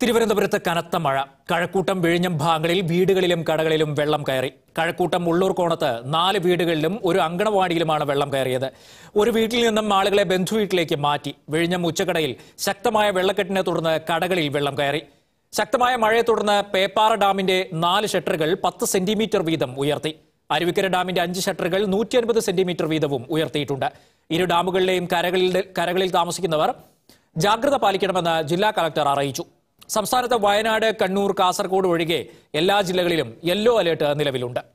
തിരുവനന്തപുരത്ത് കനത്ത മഴ. കഴക്കൂട്ടം വിഴിഞ്ഞം ഭാഗങ്ങളിൽ വീടുകളിലും കടകളിലും വെള്ളം കയറി. കഴക്കൂട്ടം ഉള്ളൂർ കോണത്ത് നാല് വീടുകളിലും ഒരു അങ്കണവാടിയിലുമാണ് വെള്ളം കയറിയത്. ഒരു വീട്ടിൽ നിന്നും ആളുകളെ ബന്ധുവീട്ടിലേക്ക് മാറ്റി. വിഴിഞ്ഞം ഉച്ചക്കടയിൽ ശക്തമായ വെള്ളക്കെട്ടിനെ തുടർന്ന് കടകളിൽ വെള്ളം കയറി. ശക്തമായ മഴയെ തുടർന്ന് പേപ്പാറ ഡാമിന്റെ നാല് ഷട്ടറുകൾ പത്ത് സെന്റിമീറ്റർ വീതം ഉയർത്തി. അരുവിക്കര ഡാമിന്റെ അഞ്ച് ഷട്ടറുകൾ നൂറ്റി അൻപത് സെന്റിമീറ്റർ വീതവും ഉയർത്തിയിട്ടുണ്ട്. ഇരു ഡാമുകളിലെയും കരകളിൽ കരകളിൽ താമസിക്കുന്നവർ ജാഗ്രത പാലിക്കണമെന്ന് ജില്ലാ കളക്ടർ അറിയിച്ചു. സംസ്ഥാനത്ത് വയനാട് കണ്ണൂർ കാസർഗോഡ് ഒഴികെ എല്ലാ ജില്ലകളിലും യെല്ലോ അലേർട്ട് നിലവിലുണ്ട്.